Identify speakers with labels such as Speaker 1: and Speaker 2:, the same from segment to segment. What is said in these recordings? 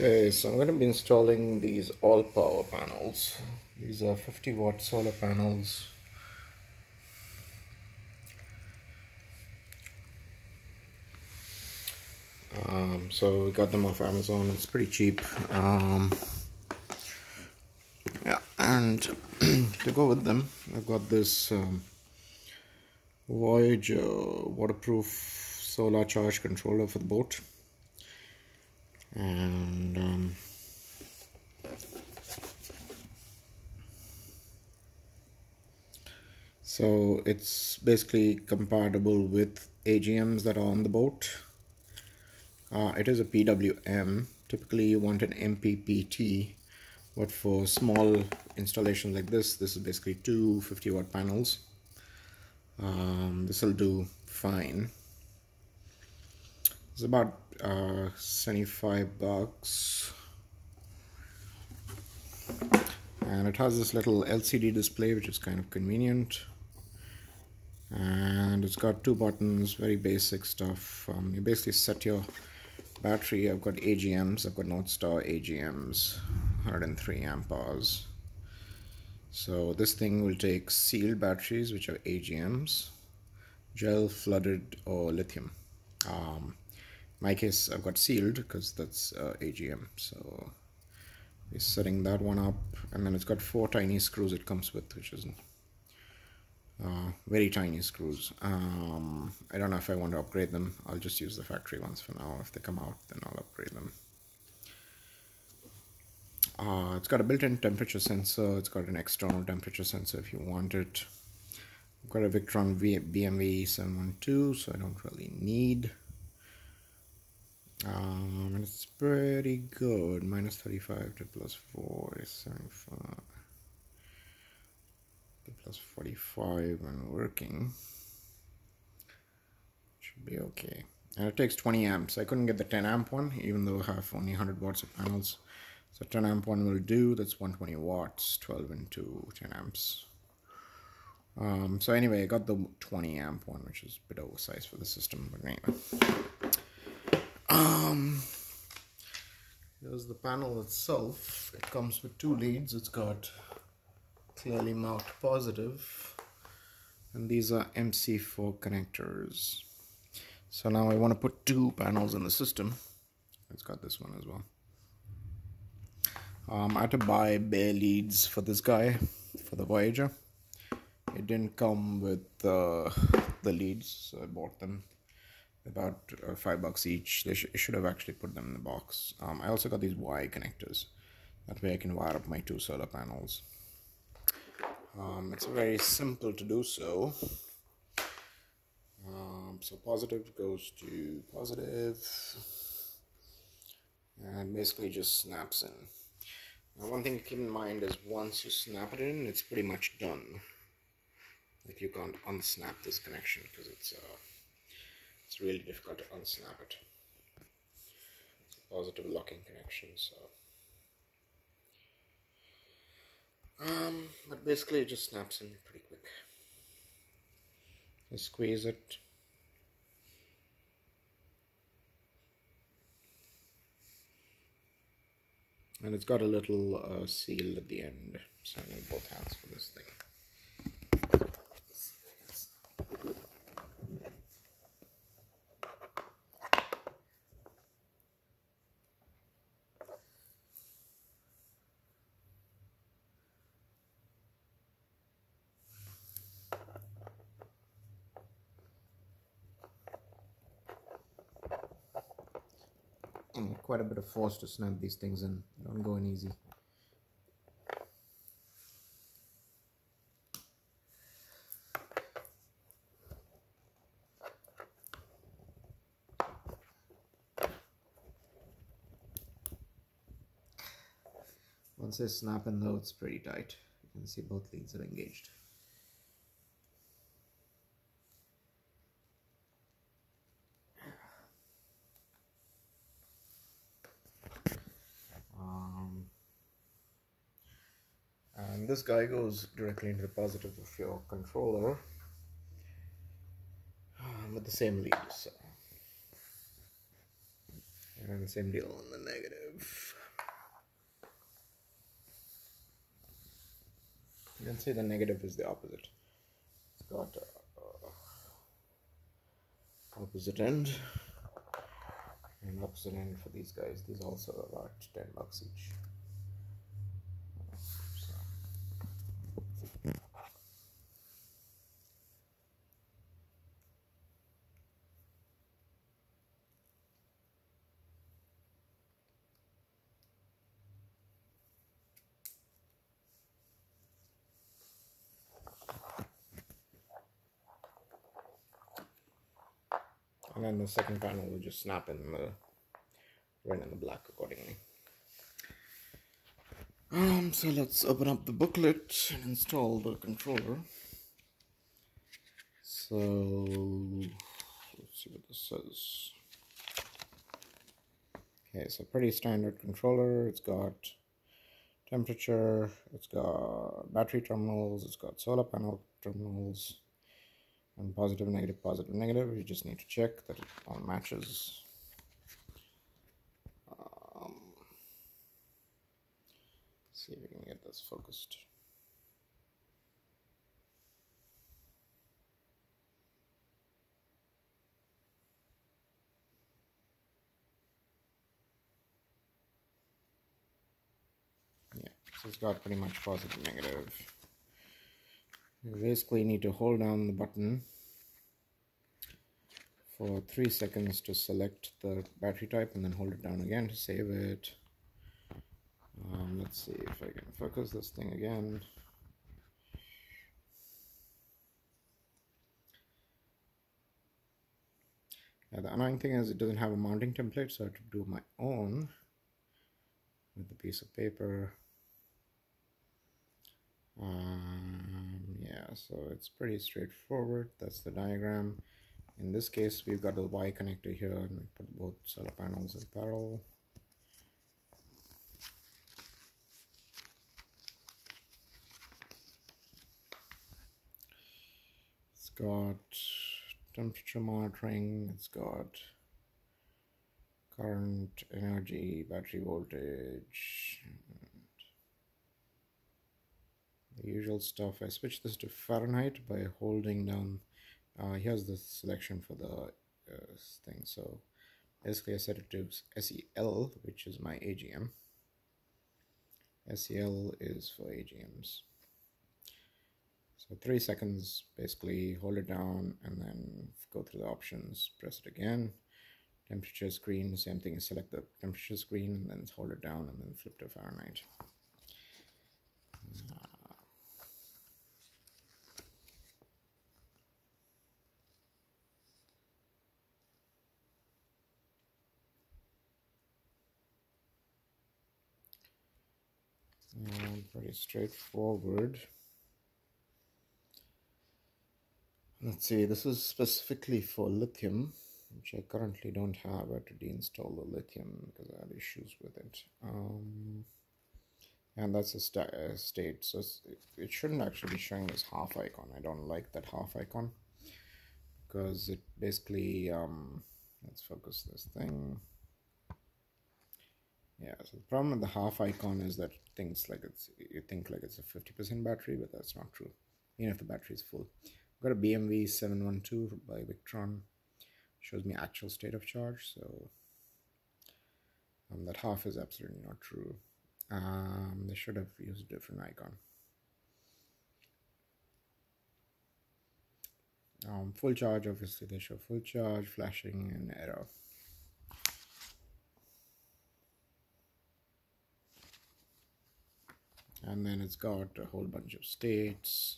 Speaker 1: Okay, so I'm going to be installing these all power panels. These are 50 watt solar panels. Um, so we got them off Amazon. It's pretty cheap. Um, yeah, and to go with them, I've got this um, Voyager waterproof solar charge controller for the boat and um, so it's basically compatible with AGMs that are on the boat. Uh, it is a PWM typically you want an MPPT but for small installations like this this is basically two 50 watt panels. Um, this will do fine. It's about uh, 75 bucks. And it has this little LCD display which is kind of convenient. And it's got two buttons very basic stuff. Um, you basically set your battery. I've got AGMs I've got Northstar AGMs 103 amp hours so this thing will take sealed batteries which are AGMs gel flooded or lithium. Um, my case I've got sealed because that's uh, AGM so we're setting that one up and then it's got four tiny screws it comes with which is uh, very tiny screws. Um, I don't know if I want to upgrade them. I'll just use the factory ones for now. If they come out then I'll upgrade them. Uh, it's got a built-in temperature sensor. It's got an external temperature sensor if you want it. I've got a Victron v BMV 712 so I don't really need um, and it's pretty good. Minus 35 to plus 4 is 75. Plus 45 when working. Should be okay. And it takes 20 amps. I couldn't get the 10 amp one, even though I have only 100 watts of panels. So 10 amp one will do. That's 120 watts, 12 into 10 amps. Um, so anyway, I got the 20 amp one, which is a bit oversized for the system. But anyway. Um, here's the panel itself. It comes with two leads. It's got clearly marked positive, and these are MC4 connectors. So now I want to put two panels in the system. It's got this one as well. Um, I had to buy bare leads for this guy, for the Voyager. It didn't come with uh, the leads, so I bought them about uh, five bucks each. They sh should have actually put them in the box. Um, I also got these Y connectors. That way I can wire up my two solar panels. Um, it's very simple to do so. Um, so positive goes to positive and basically just snaps in. Now one thing to keep in mind is once you snap it in, it's pretty much done. Like you can't unsnap this connection because it's uh, it's really difficult to unsnap it. It's a positive locking connection, so. Um, but basically it just snaps in pretty quick. You squeeze it. And it's got a little uh, seal at the end, so I need both hands for this thing. Quite a bit of force to snap these things in. Don't go in easy. Once they snap in though, it's pretty tight. You can see both leads are engaged. and this guy goes directly into the positive of your controller um, with the same lead so And same deal on the negative. You can see the negative is the opposite. It's got uh, opposite end and opposite end for these guys. These also are about 10 bucks each. And then the second panel will just snap in the red and the black accordingly. Um, so let's open up the booklet and install the controller. So let's see what this says. Okay, so pretty standard controller. It's got temperature, it's got battery terminals, it's got solar panel terminals, and positive, negative, positive, negative. You just need to check that it all matches. Um, see if we can get this focused. Yeah, so it's got pretty much positive, negative. You basically need to hold down the button for three seconds to select the battery type and then hold it down again to save it. Um, let's see if I can focus this thing again. Yeah, the annoying thing is it doesn't have a mounting template, so I have to do my own with a piece of paper. Um, yeah, so it's pretty straightforward. That's the diagram. In this case, we've got the Y connector here and we put both solar panels in parallel. It's got temperature monitoring, it's got current, energy, battery voltage, the usual stuff. I switch this to Fahrenheit by holding down, uh, here's the selection for the uh, thing. So basically I set it to SEL, which is my AGM. SEL is for AGMs. So three seconds, basically hold it down and then go through the options, press it again. Temperature screen, same thing, select the temperature screen and then hold it down and then flip to Fahrenheit. Pretty straightforward. Let's see, this is specifically for lithium, which I currently don't have. I had to deinstall the lithium because I had issues with it. Um, and that's a, sta a state, so it shouldn't actually be showing this half icon. I don't like that half icon because it basically, um, let's focus this thing. Yeah, so the problem with the half icon is that things like it's you think like it's a 50% battery, but that's not true. Even if the battery is full. I've got a BMV 712 by Victron. Shows me actual state of charge, so um, that half is absolutely not true. Um, they should have used a different icon. Um, full charge, obviously they show full charge, flashing, and error. And then it's got a whole bunch of states.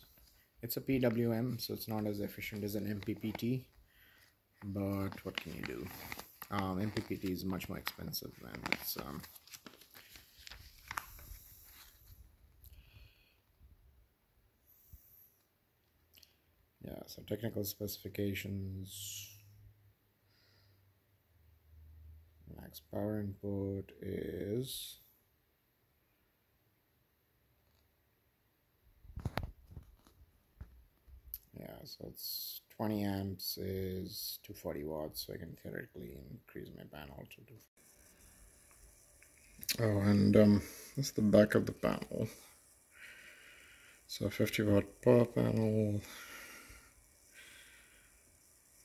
Speaker 1: It's a PWM so it's not as efficient as an MPPT but what can you do? Um, MPPT is much more expensive than it's um, yeah so technical specifications. Max power input is yeah so it's 20 amps is 240 watts so I can theoretically increase my panel to do. Oh, and um, this is the back of the panel. So 50 watt power panel,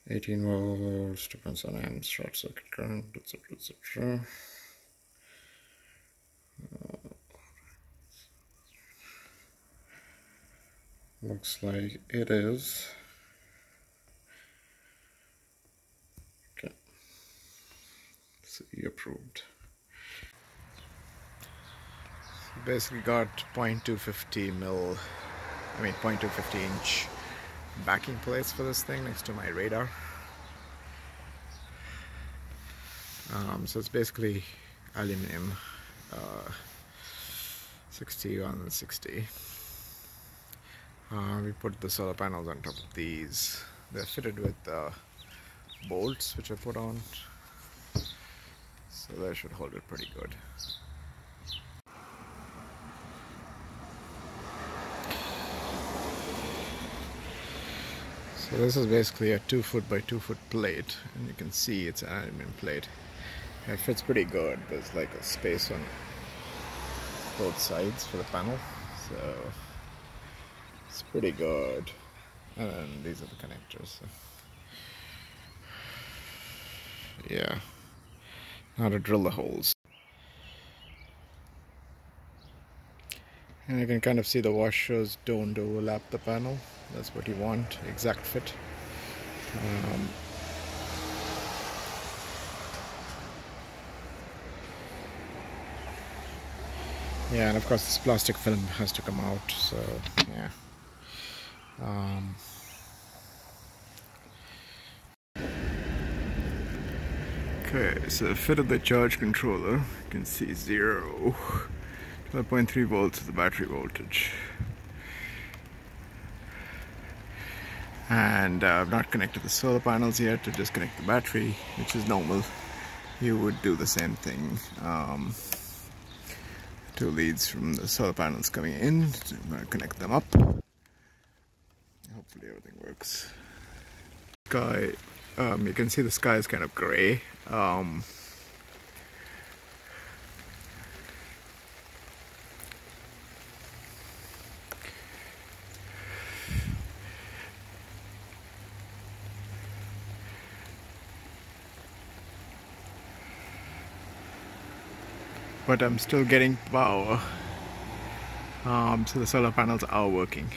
Speaker 1: 18 volts, depends on amps, short circuit current, etc. etc. looks like it is. Okay. CE approved. basically got 0.250 mil, I mean 0.250 inch backing plates for this thing next to my radar. Um, so it's basically aluminum, uh, 60 on 60. Uh, we put the solar panels on top of these. They're fitted with uh, bolts which I put on, so that should hold it pretty good. So this is basically a two foot by two foot plate and you can see it's an aluminum plate. It fits pretty good. There's like a space on both sides for the panel. So it's pretty good. And these are the connectors. So. Yeah. Now to drill the holes. And you can kind of see the washers don't overlap the panel. That's what you want, exact fit. Um, yeah, and of course this plastic film has to come out, so yeah. Um, okay, so fitted the charge controller. You can see zero. 12.3 volts is the battery voltage. And uh, I've not connected the solar panels yet to disconnect the battery, which is normal. You would do the same thing. Um, two leads from the solar panels coming in. So I'm going to connect them up. Hopefully everything works. Sky, um, you can see the sky is kind of gray. Um, but I'm still getting power um, so the solar panels are working